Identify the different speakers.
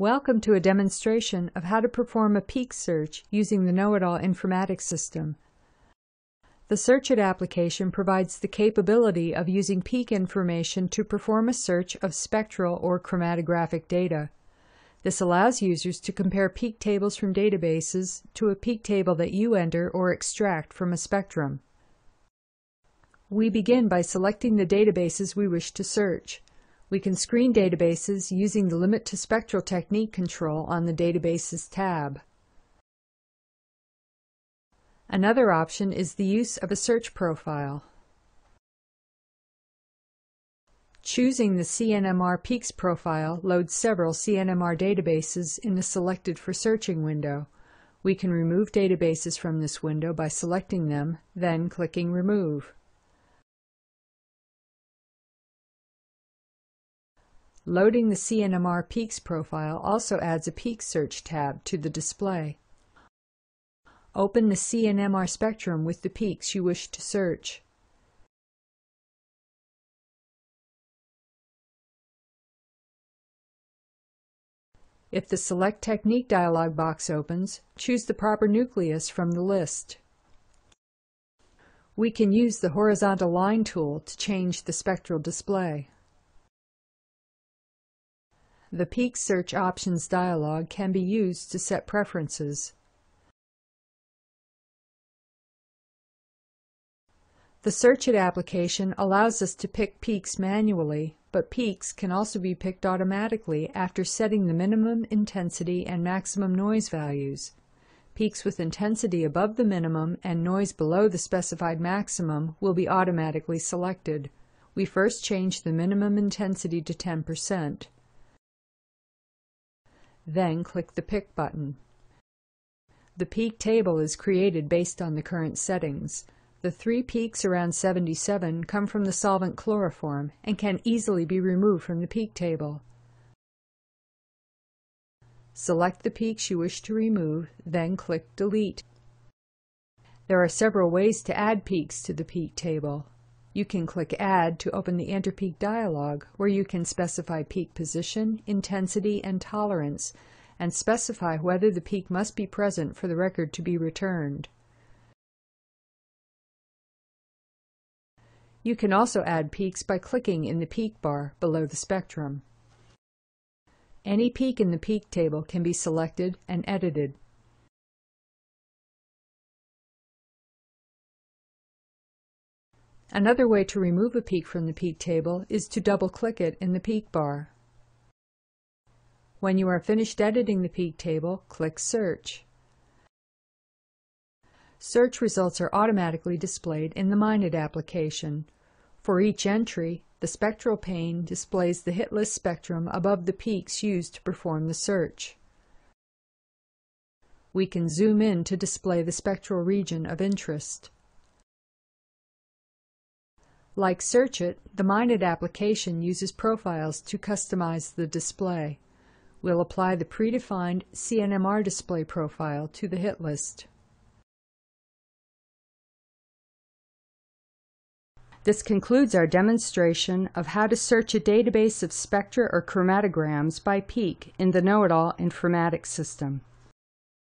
Speaker 1: Welcome to a demonstration of how to perform a peak search using the KnowItAll informatics system. The SearchIt application provides the capability of using peak information to perform a search of spectral or chromatographic data. This allows users to compare peak tables from databases to a peak table that you enter or extract from a spectrum. We begin by selecting the databases we wish to search. We can screen databases using the Limit to Spectral Technique control on the Databases tab. Another option is the use of a search profile. Choosing the CNMR Peaks profile loads several CNMR databases in the Selected for Searching window. We can remove databases from this window by selecting them, then clicking Remove. Loading the CNMR Peaks profile also adds a Peak Search tab to the display. Open the CNMR spectrum with the peaks you wish to search. If the Select Technique dialog box opens, choose the proper nucleus from the list. We can use the horizontal line tool to change the spectral display. The Peak Search Options dialog can be used to set preferences. The SearchIt application allows us to pick peaks manually, but peaks can also be picked automatically after setting the minimum intensity and maximum noise values. Peaks with intensity above the minimum and noise below the specified maximum will be automatically selected. We first change the minimum intensity to 10%. Then click the Pick button. The peak table is created based on the current settings. The three peaks around 77 come from the solvent chloroform and can easily be removed from the peak table. Select the peaks you wish to remove, then click Delete. There are several ways to add peaks to the peak table. You can click Add to open the Enter Peak dialog, where you can specify peak position, intensity, and tolerance, and specify whether the peak must be present for the record to be returned. You can also add peaks by clicking in the peak bar below the spectrum. Any peak in the peak table can be selected and edited. Another way to remove a peak from the peak table is to double-click it in the peak bar. When you are finished editing the peak table, click Search. Search results are automatically displayed in the MineIt application. For each entry, the spectral pane displays the hit list spectrum above the peaks used to perform the search. We can zoom in to display the spectral region of interest. Like SearchIt, the MineIt application uses profiles to customize the display. We'll apply the predefined CNMR display profile to the hit list. This concludes our demonstration of how to search a database of spectra or chromatograms by peak in the KnowItAll informatics system.